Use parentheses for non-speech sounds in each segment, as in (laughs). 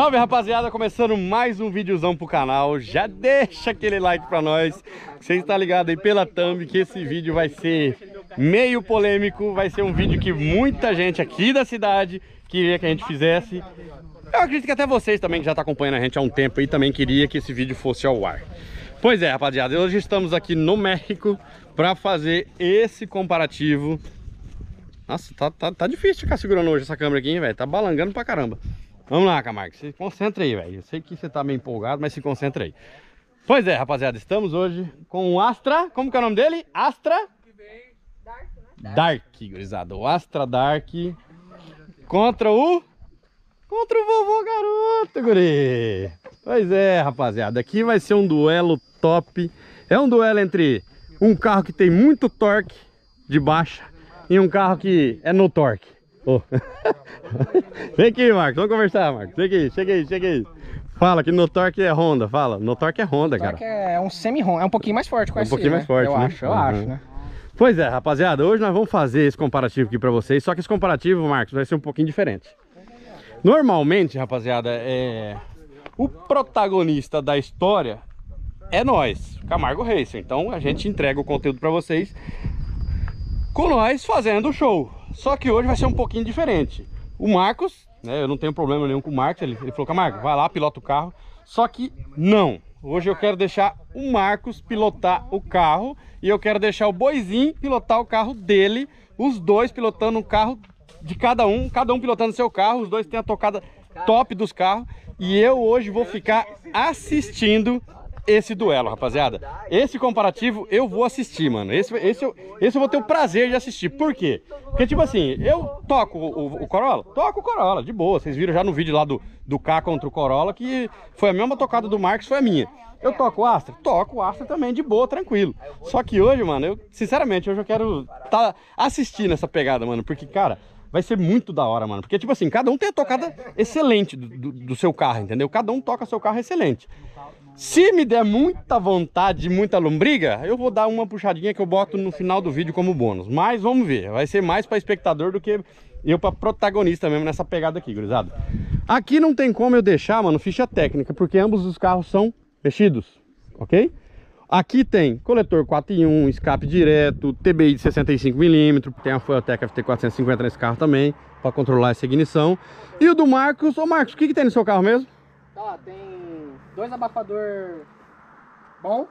Salve rapaziada, começando mais um videozão pro canal. Já deixa aquele like pra nós Você está ligado aí pela thumb que esse vídeo vai ser meio polêmico Vai ser um vídeo que muita gente aqui da cidade queria que a gente fizesse. Eu acredito que até vocês também que já estão tá acompanhando a gente há um tempo aí Também queria que esse vídeo fosse ao ar. Pois é rapaziada, hoje estamos aqui no México Pra fazer esse comparativo. Nossa, tá, tá, tá difícil ficar segurando hoje essa câmera aqui, velho? Tá balangando pra caramba Vamos lá, Camargo, se concentra aí, velho. Eu sei que você tá meio empolgado, mas se concentra aí. Pois é, rapaziada, estamos hoje com o Astra, como que é o nome dele? Astra? Dark, né? Dark, gurizada. O Astra Dark contra o... Contra o vovô garoto, guri. Pois é, rapaziada, aqui vai ser um duelo top. É um duelo entre um carro que tem muito torque de baixa e um carro que é no torque. Oh. (laughs) Vem aqui, Marcos. Vamos conversar, Marcos. Vem aqui, chega aí, chega aí. Fala que no torque é Honda, fala. No torque é Honda, cara. é um semi-Honda, é um pouquinho mais forte com é um pouquinho né? mais forte, Eu né? acho, eu uhum. acho, né? Pois é, rapaziada, hoje nós vamos fazer esse comparativo aqui pra vocês, só que esse comparativo, Marcos, vai ser um pouquinho diferente. Normalmente, rapaziada, é... o protagonista da história é nós, Camargo Racer. Então a gente entrega o conteúdo pra vocês com nós fazendo o show. Só que hoje vai ser um pouquinho diferente. O Marcos, né, eu não tenho problema nenhum com o Marcos, ele, ele falou, Camargo, vai lá, pilota o carro. Só que não. Hoje eu quero deixar o Marcos pilotar o carro e eu quero deixar o Boizinho pilotar o carro dele, os dois pilotando um carro de cada um, cada um pilotando seu carro, os dois têm a tocada top dos carros e eu hoje vou ficar assistindo esse duelo, rapaziada. Esse comparativo eu vou assistir, mano. Esse, esse, eu, esse eu vou ter o prazer de assistir. Por quê? Porque, tipo assim, eu toco o, o, Corolla? Toco o Corolla, de boa. Vocês viram já no vídeo lá do, do K contra o Corolla que foi a mesma tocada do Marcos, foi a minha. Eu toco o Astra? Toco o Astra também, de boa, tranquilo. Só que hoje, mano, eu, sinceramente, hoje eu quero tá assistindo essa pegada, mano. Porque, cara, vai ser muito da hora, mano. Porque, tipo assim, cada um tem a tocada excelente do, do, do seu carro, entendeu? Cada um toca seu carro excelente. Se me der muita vontade, muita lombriga, eu vou dar uma puxadinha que eu boto no final do vídeo como bônus. Mas vamos ver, vai ser mais para espectador do que eu para protagonista mesmo nessa pegada aqui, gurizada. Aqui não tem como eu deixar, mano, ficha técnica, porque ambos os carros são mexidos, ok? Aqui tem coletor 4 em 1, escape direto, TBI de 65mm, tem a Fueltec FT450 nesse carro também, para controlar essa ignição. E o do Marcos, ô Marcos, o que, que tem no seu carro mesmo? Tá, tem dois abafador bom,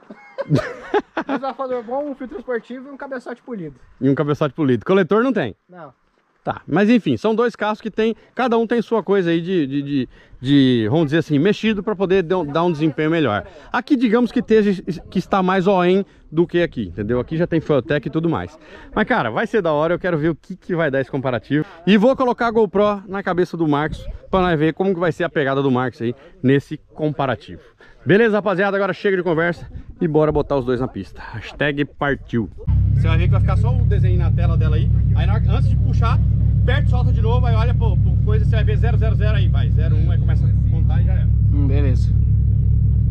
(laughs) dois abafador bom, um filtro esportivo e um cabeçote polido. E um cabeçote polido. Coletor não tem? Não. Tá, mas enfim, são dois carros que tem, cada um tem sua coisa aí de, de, de, de vamos dizer assim, mexido para poder dar um desempenho melhor. Aqui, digamos que, esteja, que está mais OEM do que aqui, entendeu? Aqui já tem Fueltec e tudo mais. Mas, cara, vai ser da hora, eu quero ver o que, que vai dar esse comparativo. E vou colocar a GoPro na cabeça do Marcos para nós ver como que vai ser a pegada do Marcos aí nesse comparativo. Beleza, rapaziada? Agora chega de conversa e bora botar os dois na pista. Hashtag partiu. Você vai ver que vai ficar só o desenho na tela dela aí. Aí antes de puxar, perto, solta de novo, aí olha pro, pro coisa, você vai ver 000 aí, vai. 01, aí começa a contar e já é. Hum, beleza.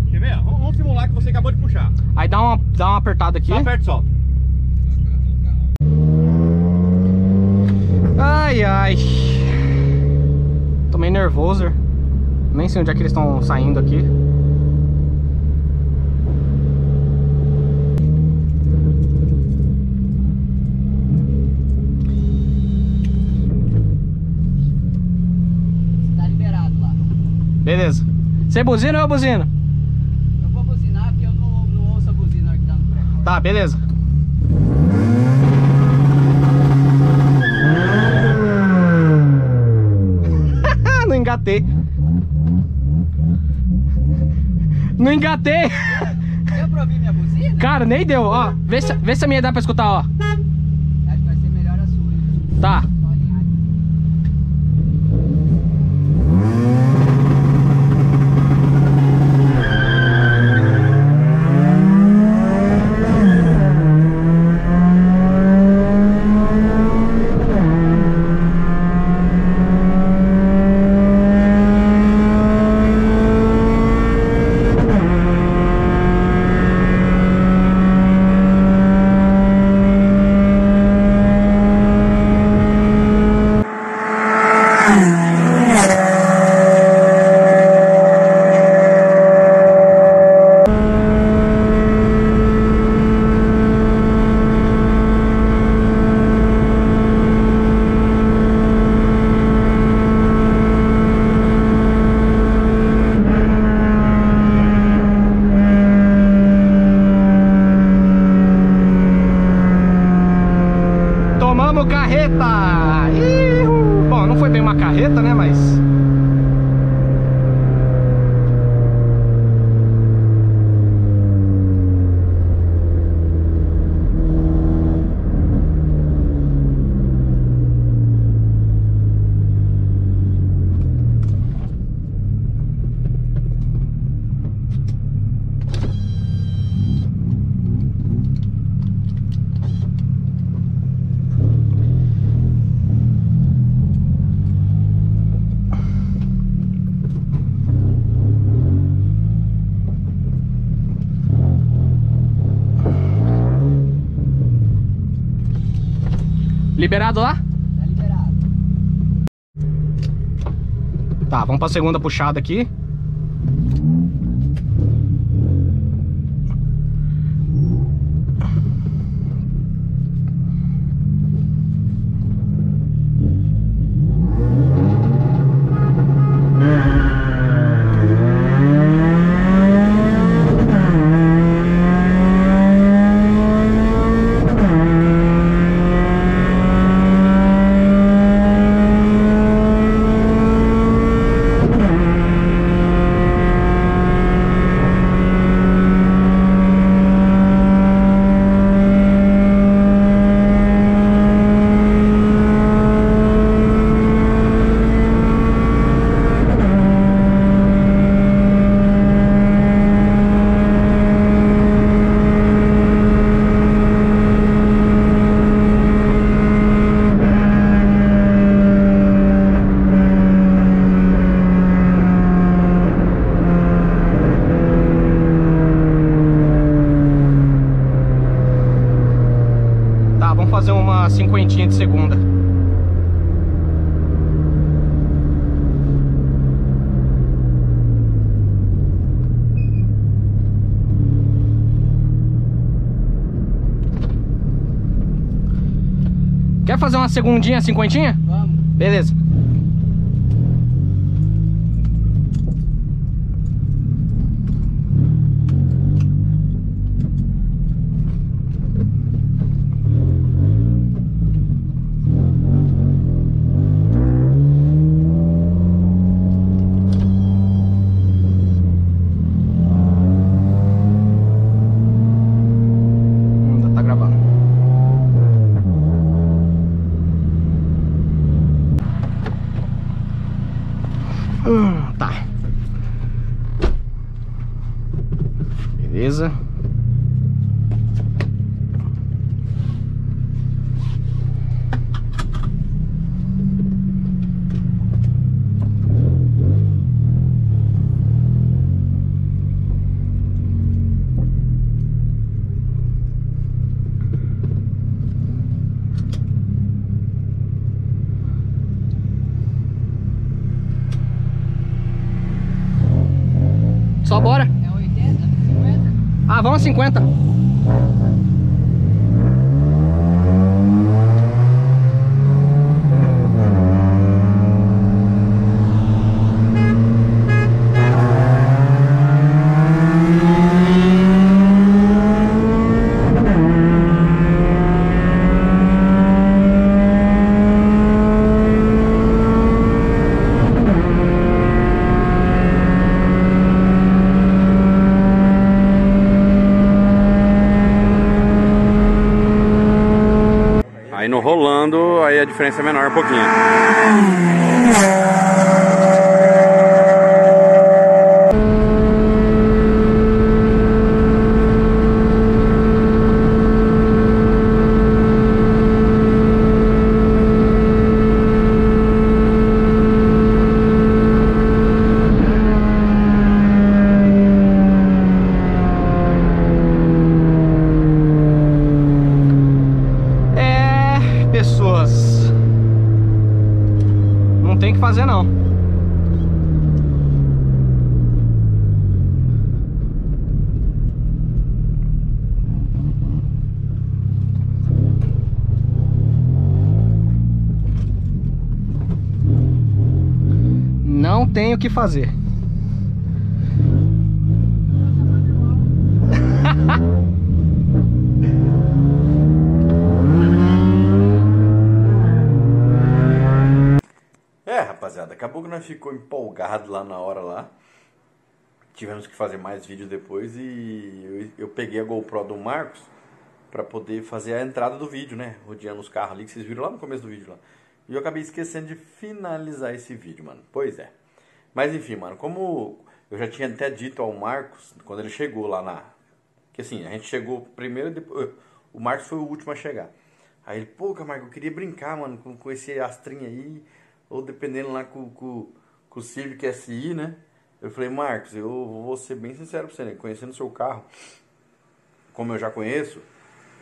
Quer ver? Vamos simular que você acabou de puxar. Aí dá uma, dá uma apertada aqui. Só aperta e solta. Ai, ai. Tô meio nervoso. Nem sei onde é que eles estão saindo aqui. Beleza. Você buzina ou eu buzino? Eu vou buzinar porque eu não, não ouço a buzina que tá no pré. Tá, beleza. (laughs) não engatei. Não engatei. Deu pra ouvir minha buzina? Cara, nem deu. Ó, vê se, vê se a minha dá pra escutar, ó. Acho que vai ser melhor a sua. Tá. Liberado lá? Tá liberado. Tá, vamos pra segunda puxada aqui. Fazer uma cinquentinha de segunda. Quer fazer uma segundinha, cinquentinha? Vamos. Beleza. Hum, tá. Beleza. 50. Aí no rolando, aí a diferença é menor um pouquinho. É, pessoas. Não tem que fazer não. Não tem o que fazer. Acabou que nós ficou empolgado lá na hora lá. Tivemos que fazer mais vídeos depois e eu, eu peguei a GoPro do Marcos pra poder fazer a entrada do vídeo, né? Rodeando os carros ali que vocês viram lá no começo do vídeo lá. E eu acabei esquecendo de finalizar esse vídeo, mano. Pois é. Mas enfim, mano, como eu já tinha até dito ao Marcos quando ele chegou lá na que assim, a gente chegou primeiro depois o Marcos foi o último a chegar. Aí ele, pô, Camargo, eu queria brincar, mano, com, com esse astrinho aí, ou dependendo lá com, com, com o Civic SI, né? Eu falei, Marcos, eu vou ser bem sincero pra você, né? Conhecendo seu carro, como eu já conheço,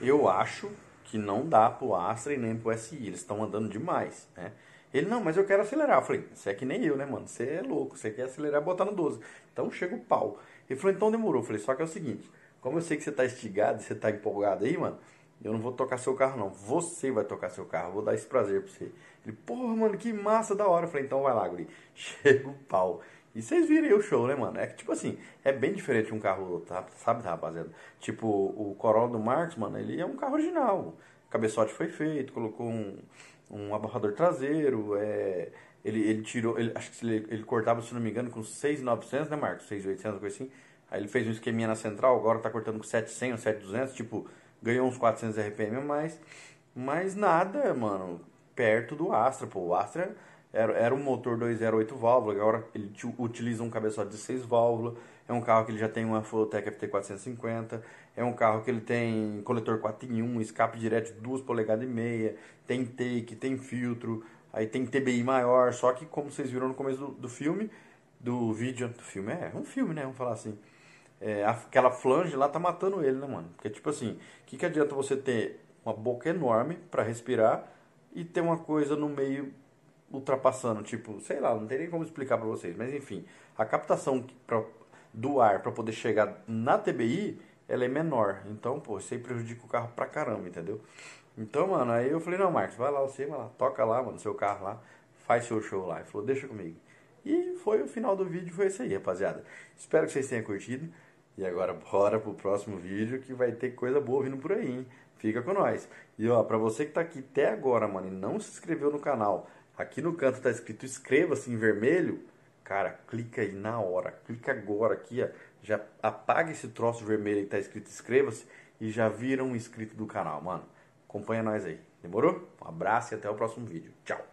eu acho que não dá pro Astra e nem pro SI, eles estão andando demais, né? Ele, não, mas eu quero acelerar. Eu falei, você é que nem eu, né, mano? Você é louco, você quer acelerar e botar no 12. Então chega o pau. Ele falou, então demorou. Eu falei, só que é o seguinte, como eu sei que você tá estigado, você tá empolgado aí, mano, eu não vou tocar seu carro, não. Você vai tocar seu carro. Eu vou dar esse prazer pra você. Ele, porra, mano, que massa da hora. Eu falei, então vai lá, guri. (laughs) Chega o pau. E vocês viram aí o show, né, mano? É que, tipo assim, é bem diferente um carro outro, tá? sabe, rapaziada? Tipo, o Corolla do Marx, mano, ele é um carro original. O cabeçote foi feito, colocou um, um abafador traseiro, é... Ele, ele tirou, ele, acho que ele, ele cortava, se não me engano, com 6,900, né, Marcos? 6,800, coisa assim. Aí ele fez um esqueminha na central, agora tá cortando com 700 ou 7,200, tipo, ganhou uns 400 RPM a mais. Mas nada, mano, perto do Astra, pô. O Astra era, era um motor 208 válvulas, agora ele utiliza um cabeçote de 6 válvulas. É um carro que ele já tem uma Fulltech FT450. É um carro que ele tem coletor 4 em 1, escape direto de 2 polegadas e meia. Tem take, tem filtro. Aí tem TBI maior. Só que, como vocês viram no começo do, do filme, do vídeo, do filme, é um filme, né? Vamos falar assim. É, aquela flange lá tá matando ele, né, mano? Porque, tipo assim, o que, que adianta você ter uma boca enorme para respirar e ter uma coisa no meio ultrapassando, tipo, sei lá, não tem nem como explicar para vocês, mas enfim, a captação pra, do ar para poder chegar na TBI, ela é menor. Então, pô, isso aí prejudica o carro pra caramba, entendeu? Então, mano, aí eu falei, não, Marcos, vai lá você, vai lá, toca lá, mano, seu carro lá, faz seu show lá. Ele falou, deixa comigo. E foi o final do vídeo, foi isso aí, rapaziada. Espero que vocês tenham curtido. E agora bora pro próximo vídeo que vai ter coisa boa vindo por aí, hein? Fica com nós. E ó, pra você que tá aqui até agora, mano, e não se inscreveu no canal, Aqui no canto tá escrito inscreva-se em vermelho. Cara, clica aí na hora. Clica agora aqui, ó. Já apaga esse troço vermelho que tá escrito inscreva-se e já vira um inscrito do canal, mano. Acompanha nós aí. Demorou? Um abraço e até o próximo vídeo. Tchau.